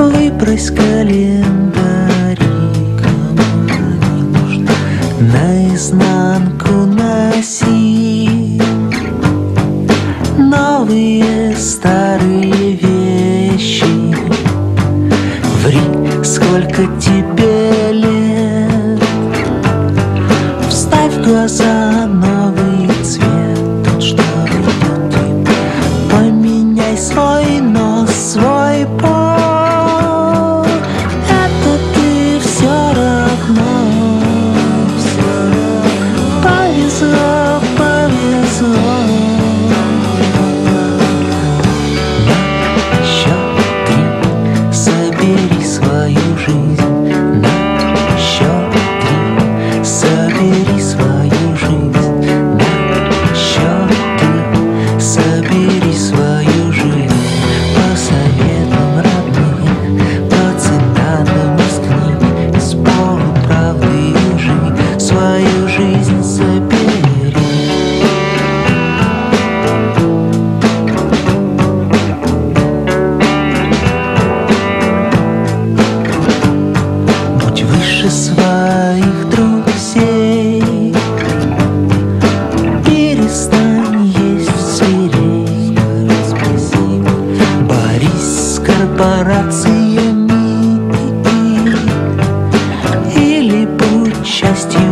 Выбрось календарь, кому не нужно Наизнанку носи Новые старые вещи Ври, сколько тебе лет Вставь глаз Будь выше своих друзей Перестань есть зверей Борись с корпорациями. Или будь частью